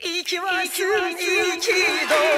行きます行きど